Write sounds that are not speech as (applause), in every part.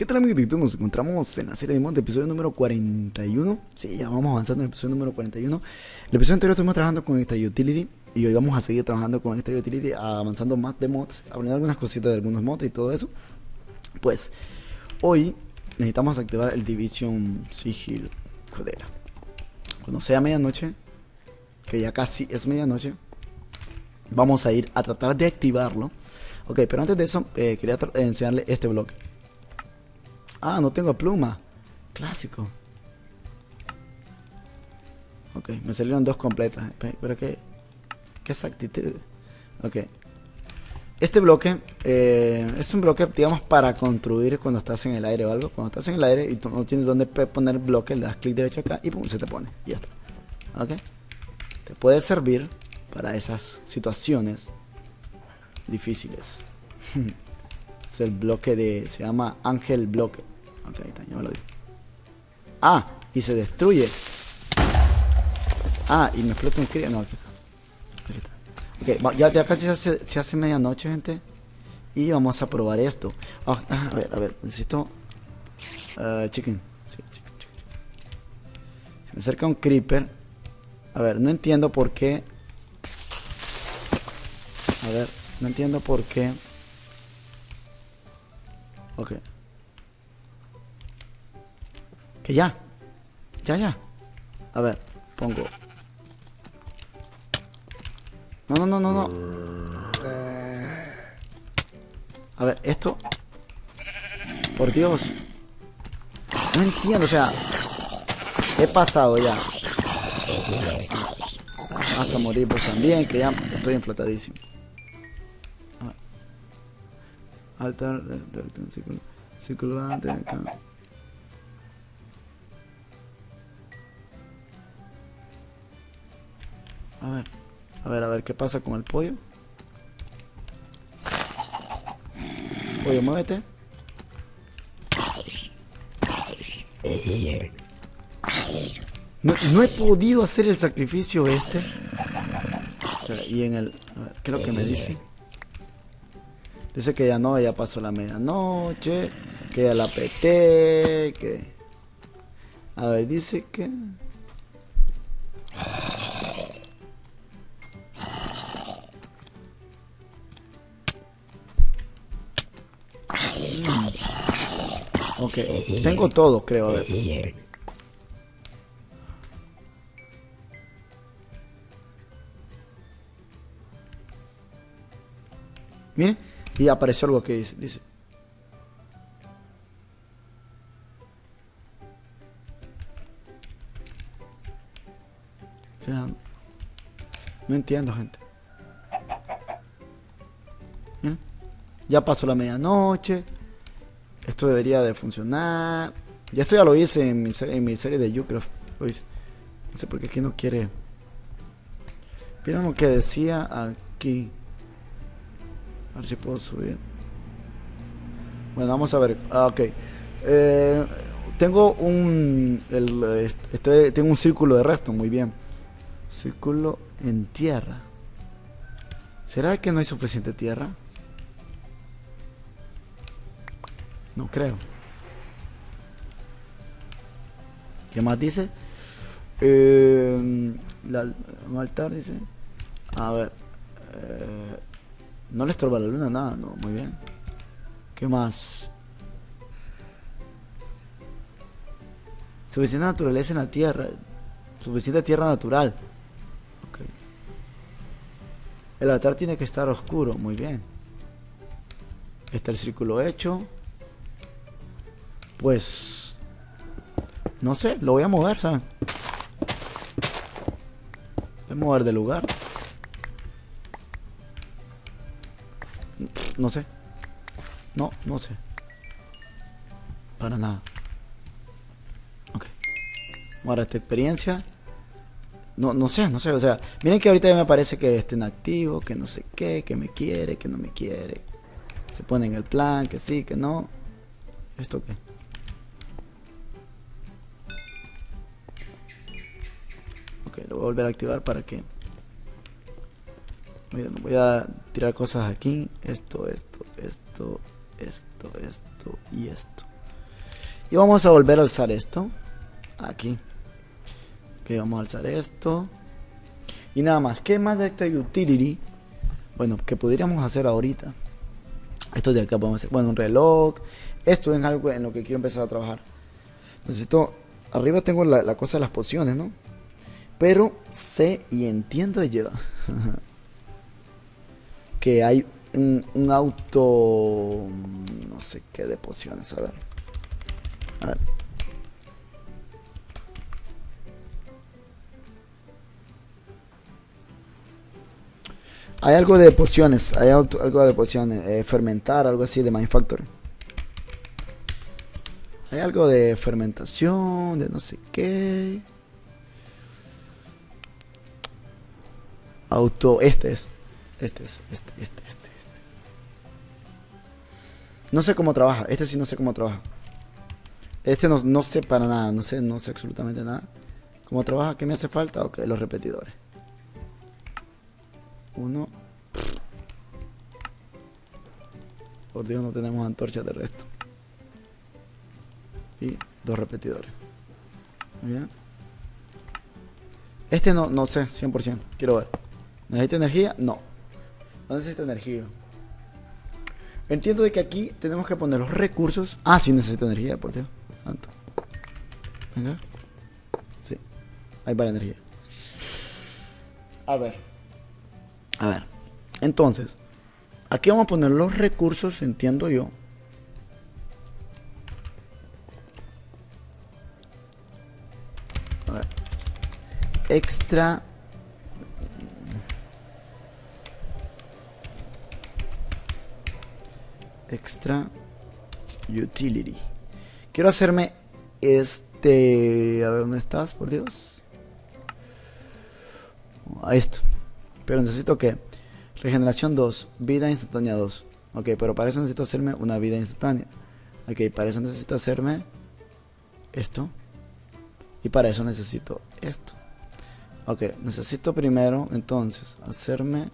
¿Qué tal amiguitos? Nos encontramos en la serie de Monte, episodio número 41. Sí, ya vamos avanzando en el episodio número 41. El episodio anterior estuvimos trabajando con Extra Utility y hoy vamos a seguir trabajando con Extra Utility, avanzando más de mods, aprendiendo algunas cositas de algunos mods y todo eso. Pues, hoy necesitamos activar el Division Sigil. Jodera. Cuando sea medianoche, que ya casi es medianoche, vamos a ir a tratar de activarlo. Ok, pero antes de eso, eh, quería enseñarle este bloque. Ah, no tengo pluma. Clásico. Ok, me salieron dos completas. Pero qué, qué exactitud. Ok. Este bloque eh, es un bloque, digamos, para construir cuando estás en el aire o algo. Cuando estás en el aire y tú no tienes dónde poner bloque, le das clic derecho acá y pum, se te pone. Y ya está. Ok. Te puede servir para esas situaciones difíciles. (laughs) es el bloque de. Se llama Ángel Bloque. Ok, ahí está, ya me lo digo. Ah, y se destruye. Ah, y me explota un crío. No, aquí está. Ok, ya, casi se hace, se hace medianoche, gente. Y vamos a probar esto. Ah, ah, a ver, a ver, necesito. Chicken, chicken. Se me acerca un creeper. A ver, no entiendo por qué. A ver, no entiendo por qué. Ok. Que ya. Ya, ya. A ver, pongo. No, no, no, no, no. A ver, esto. Por Dios. No entiendo, o sea. He pasado ya. Vas a morir pues también, que ya estoy enflatadísimo. Altar, círculo, A ver, a ver, a ver qué pasa con el pollo. Pollo, muévete. No, he podido hacer el sacrificio este. y en el... A ver, ¿qué es lo que me dice? Dice que ya no, ya pasó la medianoche. Que ya la peté. Que... A ver, dice que... Ok, tengo todo, creo. A ver. Miren, y apareció algo que dice. Dice. O sea, no entiendo, gente. Miren, ya pasó la medianoche. Esto debería de funcionar. Ya esto ya lo hice en mi, en mi serie de Ucraft. Lo hice. No sé por qué aquí no quiere. Miren lo que decía aquí. Si puedo subir. Bueno, vamos a ver. Ah, ok. Eh, tengo un. El, este, tengo un círculo de resto, muy bien. Círculo en tierra. ¿Será que no hay suficiente tierra? No creo. ¿Qué más dice? Eh, la, altar dice. A ver. Eh, no le estorba la luna nada, no, muy bien. ¿Qué más? Suficiente naturaleza en la tierra. Suficiente tierra natural. Ok. El altar tiene que estar oscuro, muy bien. Está el círculo hecho. Pues... No sé, lo voy a mover, ¿sabes? Voy a mover de lugar. No sé. No, no sé. Para nada. Ok. Ahora esta experiencia. No, no sé, no sé. O sea, miren que ahorita ya me parece que está en activo, que no sé qué, que me quiere, que no me quiere. Se pone en el plan, que sí, que no. ¿Esto qué? Ok, lo voy a volver a activar para que... Voy a tirar cosas aquí. Esto, esto, esto, esto, esto y esto. Y vamos a volver a alzar esto. Aquí. Ok, vamos a alzar esto. Y nada más. ¿Qué más de esta utility? Bueno, que podríamos hacer ahorita. Esto de acá podemos hacer. Bueno, un reloj. Esto es algo en lo que quiero empezar a trabajar. Necesito. Arriba tengo la, cosa de las pociones, ¿no? Pero sé y entiendo yo (laughs) que hay un, auto. No sé qué de pociones. A ver. A ver. Hay algo de pociones, hay algo de pociones, eh, fermentar, algo así de Manufacturing. Hay algo de fermentación, de no sé qué. Auto, este es. Este es, este, este, este, este. No sé cómo trabaja, este sí no sé cómo trabaja. Este no, no sé para nada, no sé, no sé absolutamente nada. ¿Cómo trabaja? ¿Qué me hace falta? Ok, los repetidores. Uno. Por Dios, no tenemos antorchas de resto. Y dos repetidores. Muy bien. Este no, no sé, 100%. Quiero ver. ¿Necesita energía? No. No necesita energía. Entiendo de que aquí tenemos que poner los recursos. Ah, sí necesita energía, por Dios. Santo. Venga. Sí. Ahí va la energía. A ver. A ver, entonces, aquí vamos a poner los recursos, entiendo yo. A ver. Extra. Extra utility. Quiero hacerme este. A ver, ¿dónde estás? Por Dios. A esto. Pero necesito que regeneración 2, vida instantánea 2. Ok, pero para eso necesito hacerme una vida instantánea. Ok, para eso necesito hacerme esto. Y para eso necesito esto. Ok, necesito primero entonces hacerme...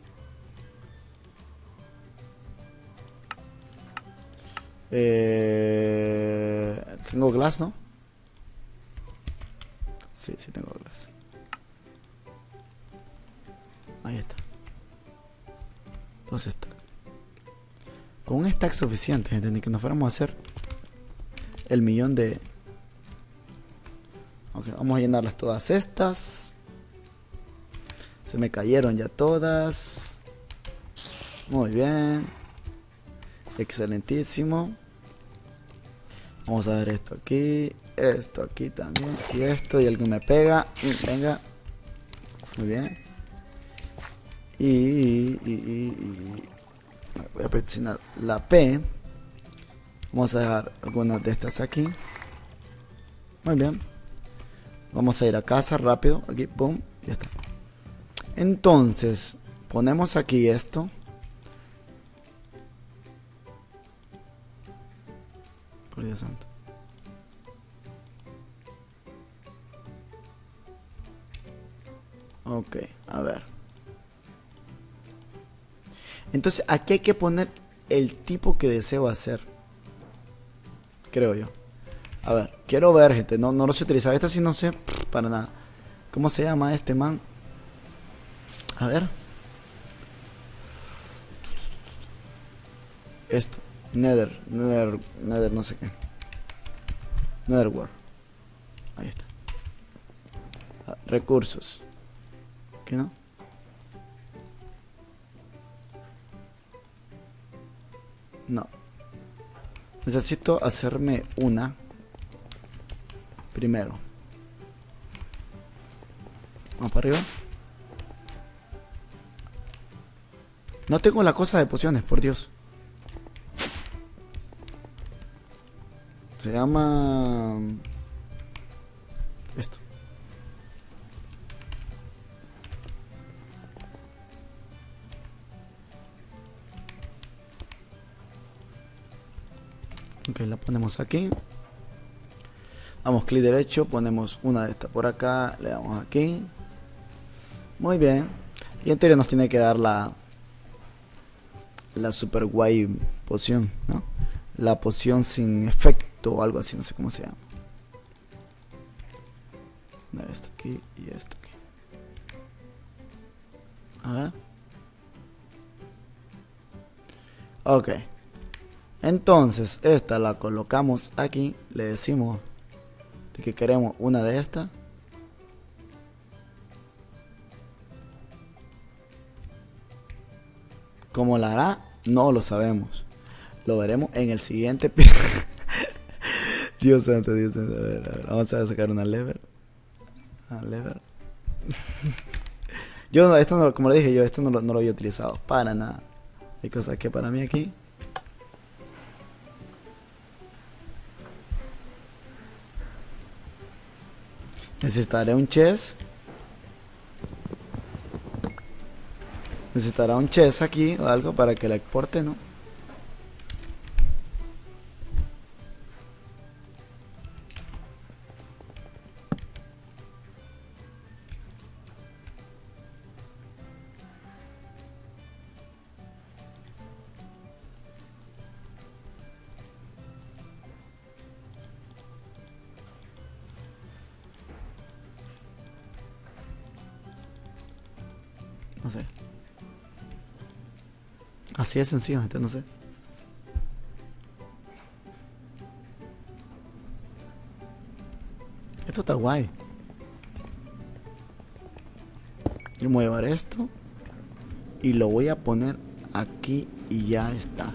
Eh, tengo glass, ¿no? Sí, sí tengo glass. Ahí está. Dos stacks. Con un stack suficiente, gente, que nos fuéramos a hacer el millón de... vamos a llenarlas todas estas. Se me cayeron ya todas. Muy bien. Excelentísimo. Vamos a ver esto aquí. Esto aquí también. Y esto. Y alguien me pega. Venga. Muy bien. Y, voy a presionar la P. Vamos a dejar algunas de estas aquí. Muy bien. Vamos a ir a casa rápido. Aquí, boom, ya está. Entonces, ponemos aquí esto. Ok, a ver. Entonces aquí hay que poner el tipo que deseo hacer. Creo yo. A ver, quiero ver, gente. No, no lo sé utilizar. Esta sí no sé para nada. ¿Cómo se llama este man? A ver. Esto. Nether. Nether. Nether no sé qué. Netherworld. Ahí está. Ah, recursos. ¿Qué no? No. Necesito hacerme una. Primero. Vamos para arriba. No tengo la cosa de pociones, por Dios. Se llama... Esto. ok la ponemos aquí damos clic derecho ponemos una de estas por acá le damos aquí muy bien y en teoría nos tiene que dar la la super guay poción ¿no? La poción sin efecto o algo así, no sé cómo se llama. Esto aquí y esto aquí. A ver. Ok. Entonces, esta la colocamos aquí. Le decimos de que queremos una de estas. ¿Cómo la hará? No lo sabemos. Lo veremos en el siguiente. (laughs) Dios santo, Dios santo. A ver, a ver, vamos a sacar una lever. Una lever. (laughs) yo no, esto no, como le dije yo, esto no no lo había utilizado para nada. Hay cosas que para mí aquí. Necesitaré un chess. Necesitará un chess aquí o algo para que la exporte. No Así de sencillo, gente, no sé. Esto está guay. Yo voy a llevar esto y lo voy a poner aquí y ya está.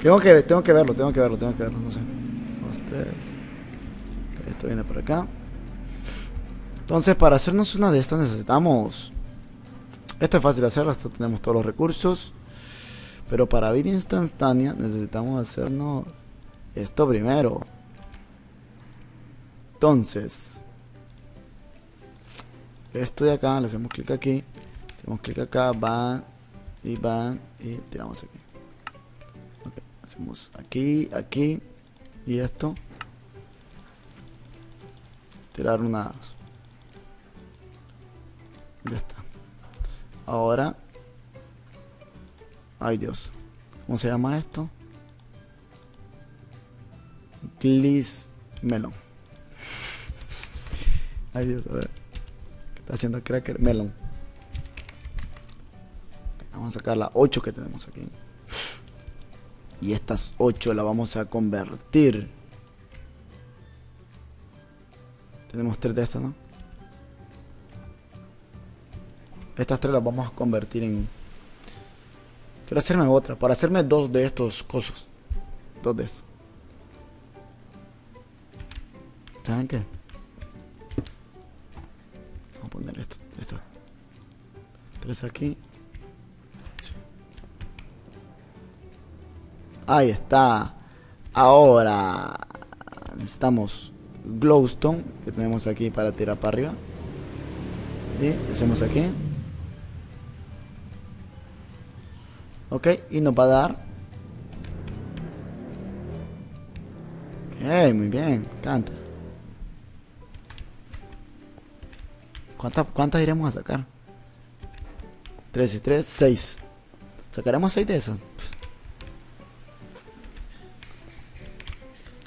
Tengo que, tengo que verlo, tengo que verlo, tengo que verlo, no sé. Dos, tres. Esto viene por acá. Entonces, para hacernos una de estas necesitamos... Esto es fácil de hacerlo, esto tenemos todos los recursos. Pero para vida instantánea necesitamos hacernos esto primero. Entonces, esto de acá, le hacemos clic aquí, hacemos clic acá, van y van y tiramos aquí. hacemos aquí, aquí y esto. Tirar una ya está. Ahora. Ay Dios. ¿Cómo se llama esto? Gliss Melon. (laughs) Ay Dios, a ver. ¿Qué está haciendo Cracker? Melon. Vamos a sacar las 8 que tenemos aquí. Y estas 8 las vamos a convertir. Tenemos 3 de estas, ¿no? Estas tres las vamos a convertir en... Quiero hacerme otra, para hacerme dos de estos cosas. Dos de estos. ¿Saben qué? Vamos a poner esto, estos tres aquí. Ahí está. Ahora necesitamos glowstone que tenemos aquí para tirar para arriba. Y hacemos aquí. Ok, y nos va a dar. Ok, muy bien, canta. ¿Cuántas, ¿Cuántas iremos a sacar? 3 y 3, 6. ¿Sacaremos 6 de esas?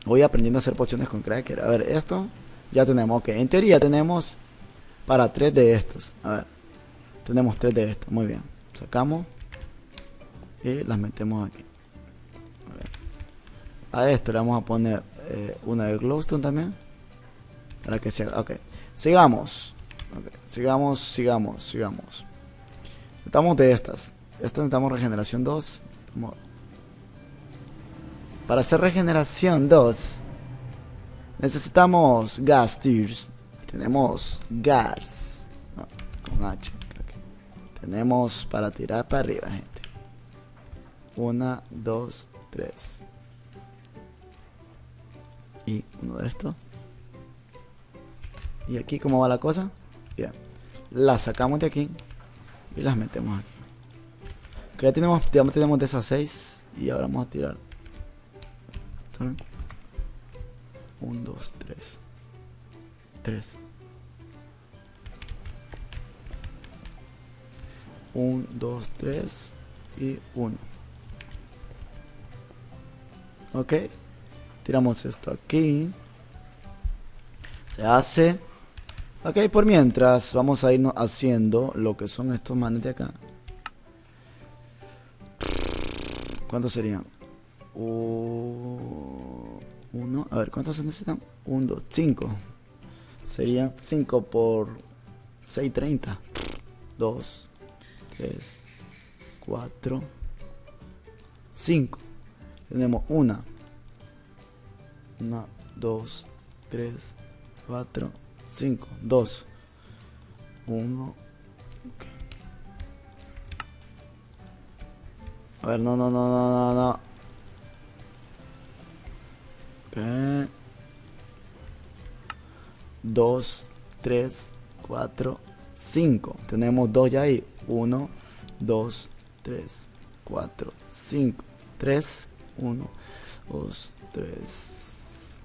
Voy aprendiendo a hacer pociones con cracker. A ver, esto ya tenemos. Ok, en teoría tenemos para 3 de estos. A ver, tenemos 3 de estos. Muy bien. Sacamos y las metemos aquí. A, esto le vamos a poner eh, una de glowstone también para que sea ok. Sigamos. Sigamos sigamos sigamos. Necesitamos de estas. Estas necesitamos regeneración 2 para hacer regeneración 2 necesitamos gas tears. Tenemos gas con H tenemos para tirar para arriba gente una, dos, tres. Y uno de estos. Y aquí, ¿cómo va la cosa? Bien. Las sacamos de aquí y las metemos aquí. Que ya tenemos, ya tenemos de esas seis. Y ahora vamos a tirar. Un, dos, tres. Tres. Un, dos, tres. Y uno. Ok. Tiramos esto aquí. Se hace. Ok, por mientras vamos a irnos haciendo lo que son estos manes de acá. ¿Cuántos serían? uno. A ver, ¿cuántos se necesitan? Uno, dos, cinco. Serían 5 por 6.30. 2, 3, 4, 5. Tenemos una. 1, 2, 3, 4, 5. 2. 1. A ver, no, no, no, no, no, no. 2, 3, 4, 5. Tenemos 2 ya ahí. 1, 2, 3, 4, 5. 3, 1, 2, 3.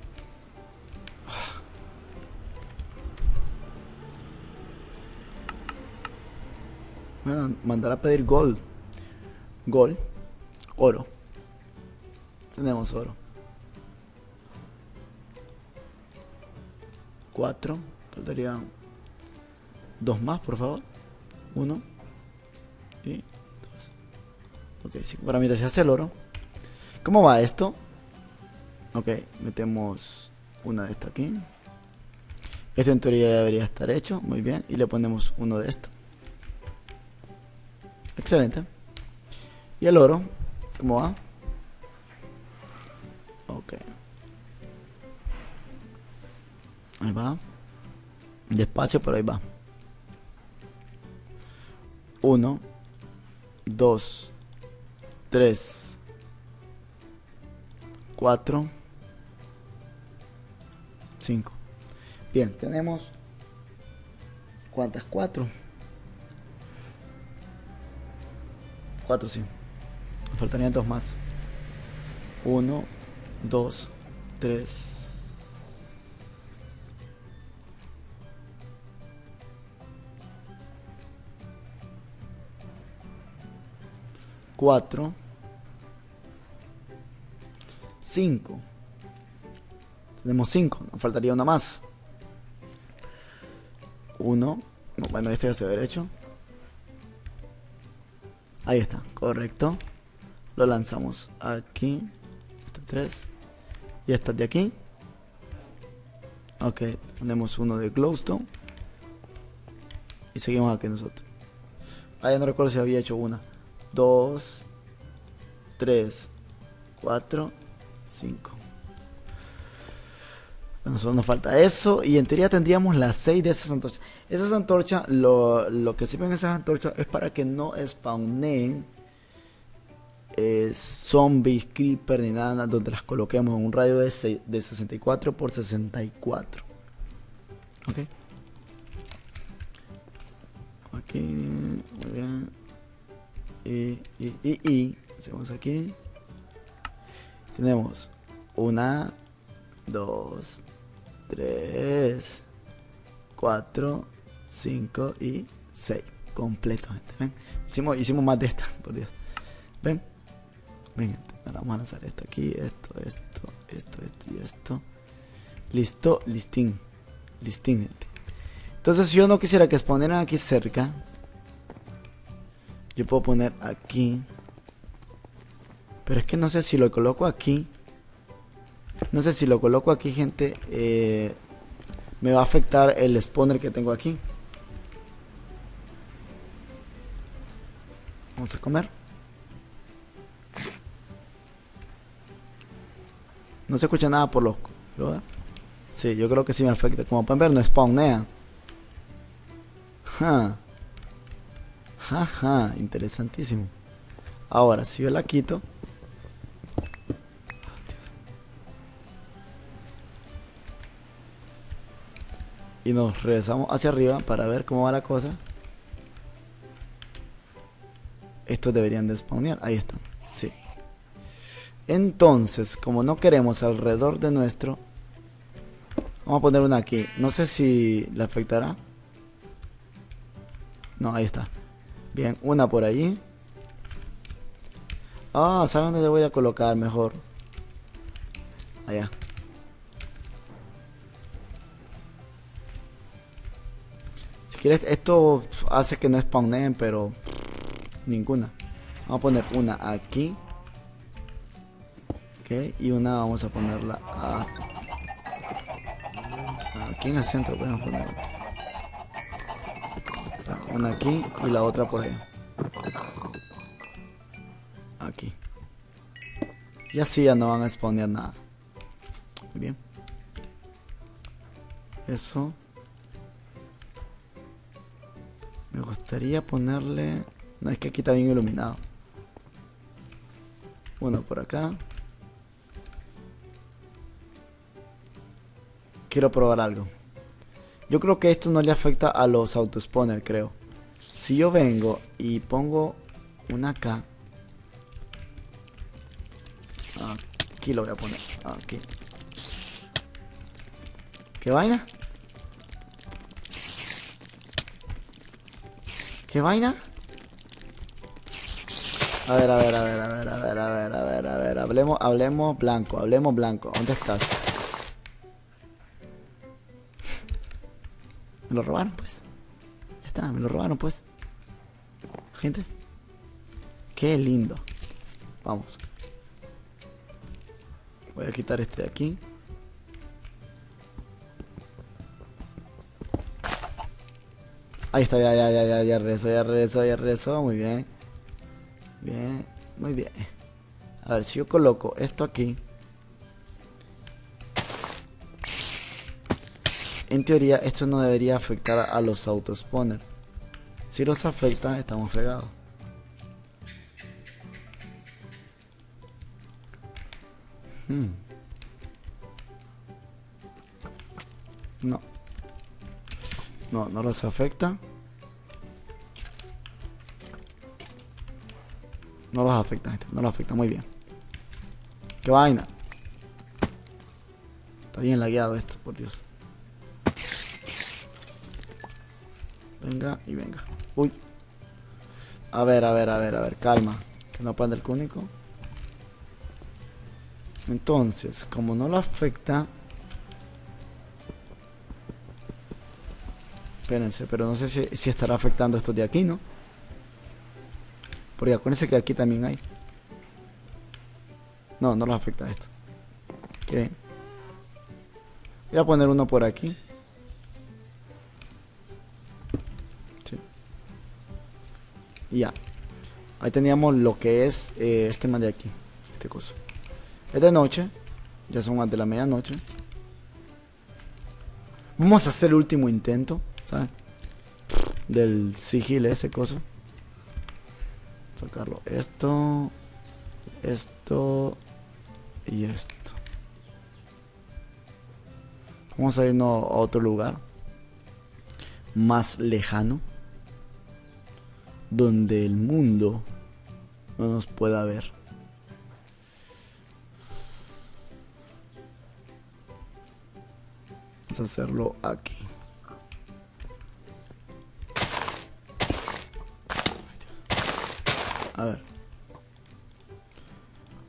Bueno, mandar a pedir gol. Gol. Oro. Tenemos oro. 4. Faltarían dos más, por favor. Uno. Y dos. Ok, sí, para mirar si hace el oro. ¿Cómo va esto? Ok, metemos una de estas aquí. Esto en teoría debería estar hecho. Muy bien. Y le ponemos uno de estos. Excelente. Y el oro, ¿cómo va? Ok. Ahí va. Despacio, pero ahí va. 1, 2, 3, 4, 5. Bien, tenemos... ¿Cuántas? 4. 4, sí. Nos faltarían dos más. 1, 2, 3, 4, 5. Tenemos 5, nos faltaría una más. 1, bueno, este ya se derecho. Ahí está, correcto. Lo lanzamos aquí. Este 3. Y esta de aquí. Ok, ponemos uno de glowstone. Y seguimos aquí nosotros. Ah, ya no recuerdo si había hecho una. 2, 3, 4, 5. Bueno, solo nos falta eso. Y en teoría tendríamos las 6 de esas antorchas. Esas antorchas, lo, lo que sirven esas antorchas es para que no spawneen eh, zombies, creeper ni nada donde las coloquemos en un radio de, de 64 por 64. Ok. Aquí, muy bien y, y, y, y, hacemos aquí. Tenemos una, dos, tres, cuatro, cinco y seis. Completo, gente. ¿Ven? Hicimos, hicimos más de esta, (laughs) por Dios. ¿Ven? Ven, vamos a lanzar esto aquí, esto, esto, esto, esto y esto. Listo, listín. Listín, gente. Entonces, si yo no quisiera que exponieran aquí cerca, yo puedo poner aquí. Pero es que no sé si lo coloco aquí. No sé si lo coloco aquí, gente. Eh, me va a afectar el spawner que tengo aquí. Vamos a comer. No se escucha nada por los... Sí, yo creo que sí me afecta. Como pueden ver, no spawnea. Ajá, interesantísimo. Ahora, si yo la quito. Nos regresamos hacia arriba para ver cómo va la cosa. Estos deberían de spawnear. Ahí están. Sí. Entonces, como no queremos alrededor de nuestro... Vamos a poner una aquí. No sé si le afectará. No, ahí está. Bien, una por allí. Ah, ¿saben dónde voy a colocar mejor? Allá. Esto hace que no spawnen, pero ninguna. Vamos a poner una aquí. Ok, y una vamos a ponerla aquí en el centro. Podemos ponerla. Una aquí y la otra por ahí. Aquí. Y así ya no van a spawnear nada. Muy bien. Eso. Gustaría ponerle... No, es que aquí está bien iluminado. Uno por acá. Quiero probar algo. Yo creo que esto no le afecta a los autospawners, creo. Si yo vengo y pongo una acá. Aquí lo voy a poner. Aquí. ¿Qué vaina? ¿Qué vaina? A ver, a ver, a ver, a ver, a ver, a ver, a ver, a ver. Hablemos, hablemos blanco, hablemos blanco. ¿Dónde estás? Me lo robaron, pues. Ya está, me lo robaron, pues. Gente. Qué lindo. Vamos. Voy a quitar este de aquí. Ahí está, ya, ya, ya, ya, ya regresó, ya regresó, ya regresó. Muy bien. Bien, muy bien. A ver, si yo coloco esto aquí. En teoría, esto no debería afectar a los autospawners. Si los afecta, estamos fregados. Hmm. No, no los afecta. No los afecta, No los afecta, muy bien. ¡Qué vaina! Está bien lagueado esto, por Dios. Venga y venga. Uy. A ver, a ver, a ver, a ver. Calma. Que no prende el cúnico. Entonces, como no lo afecta... Pero no sé si, estará afectando esto de aquí, ¿no? Porque acuérdense que aquí también hay. No, no lo afecta esto. Ok. Voy a poner uno por aquí. ya. Ahí teníamos lo que es eh, este man de aquí. Este coso. Es de noche. Ya son más de la medianoche. Vamos a hacer el último intento. Del sigil ese coso. Sacarlo. Esto. Esto. Y esto. Vamos a irnos a otro lugar. Más lejano donde el mundo no nos pueda ver. Vamos a hacerlo aquí. A ver.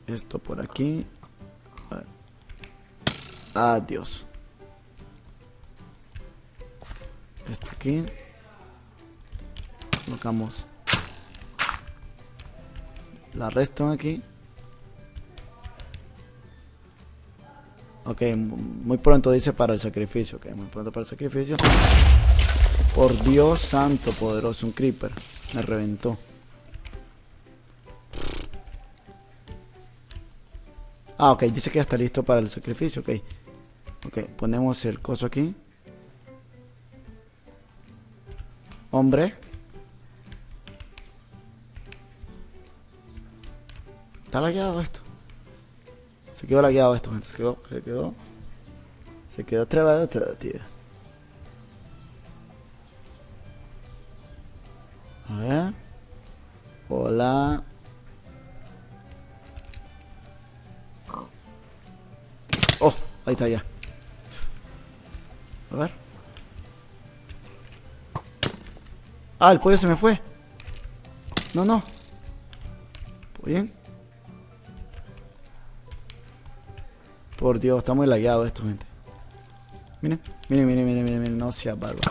Esto por aquí. A ver. Adiós. Esto aquí. Colocamos la resto aquí. Ok, muy pronto dice para el sacrificio. Ok, muy pronto para el sacrificio. Por Dios santo poderoso, un creeper. Me reventó. Ah, ok, dice que ya está listo para el sacrificio. Ok. Ok, ponemos el coso aquí. Hombre. Está lagueado esto. Se quedó lagueado esto, gente. Se quedó, se quedó. Se quedó trabado tío. Está ya. A. Ah, el pollo se me fue. No, no. Bien. Por Dios, está muy lagueado esto, gente. Miren, miren, miren, miren, miren, miren, no sea barba.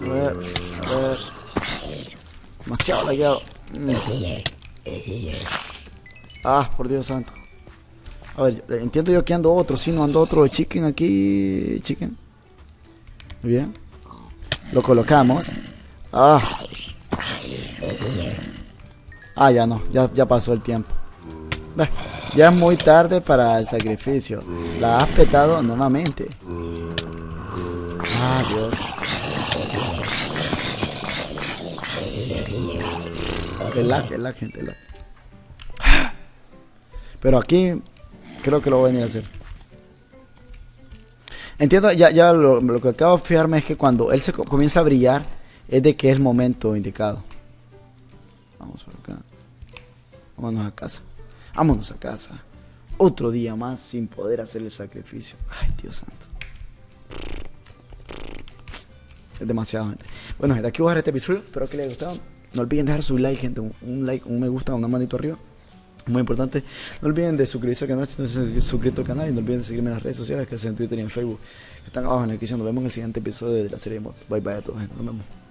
A ver, a. Demasiado lagueado. Mm. Ah, por Dios santo. A ver, entiendo yo que ando otro, si no ando otro chicken aquí. Chicken. Muy bien. Lo colocamos. Ah. Ah, ya no, ya, ya pasó el tiempo. Ya es muy tarde para el sacrificio. La has petado nuevamente. Ah, Dios. Lag, gente. Pero aquí creo que lo voy a venir a hacer. Entiendo, ya, ya lo, que acabo de fijarme es que cuando él se co- comienza a brillar es de que es el momento indicado. Vamos por acá. Vámonos a casa. Vámonos a casa. Otro día más sin poder hacer el sacrificio. Ay, Dios santo. Es demasiado, gente. Bueno, gente, aquí voy a dejar este episodio. Espero que les haya gustado. No olviden dejar su like, gente. Un like, un me gusta, una manito arriba. Muy importante. No olviden de suscribirse al canal si no se han suscrito al canal. Y no olviden de seguirme en las redes sociales que es en Twitter y en Facebook. Están abajo en la descripción. Nos vemos en el siguiente episodio de la serie de mod. Bye bye a todos. Nos vemos.